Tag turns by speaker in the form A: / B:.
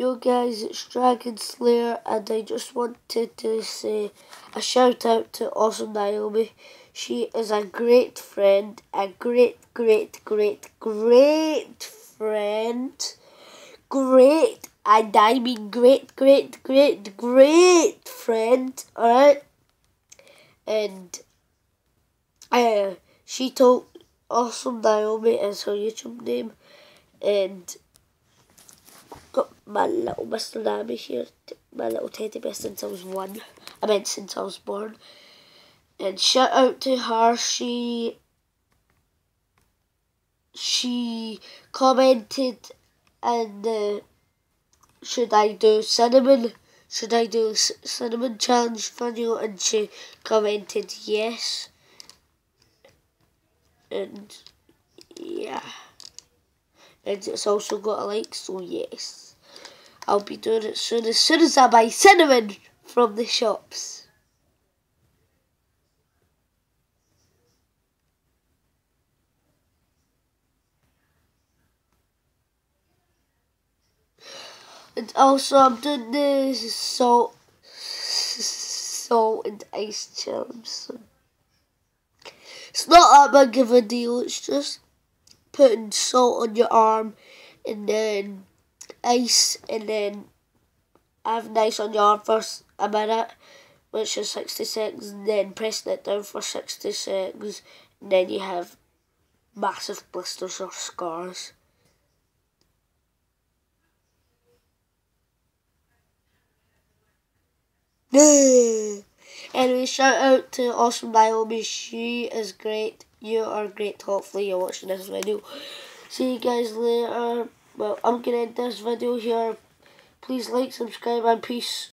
A: Yo guys, it's Dragon Slayer and I just wanted to say a shout out to Awesome Naomi. She is a great friend, a great, great, great, great friend. Great, and I mean great, great, great, great friend, alright? And uh, she told Awesome Naomi is her YouTube name and got my little Mr. Nami here, my little teddy bear since I was one. I meant since I was born. And shout out to her, she she commented and should I do cinnamon? Should I do cinnamon challenge video? And she commented yes. And yeah. And it's also got a like, so yes. I'll be doing it soon as soon as I buy cinnamon from the shops. And also I'm doing the salt salt and ice challenge. It's not that big of a deal, it's just putting salt on your arm and then ice and then having ice on your arm for a minute which is 60 seconds and then pressing it down for 60 seconds and then you have massive blisters or scars. anyway, shout out to Awesome Naomi. She is great. You are great. Hopefully you're watching this video. See you guys later. Well, I'm going to end this video here. Please like, subscribe, and peace.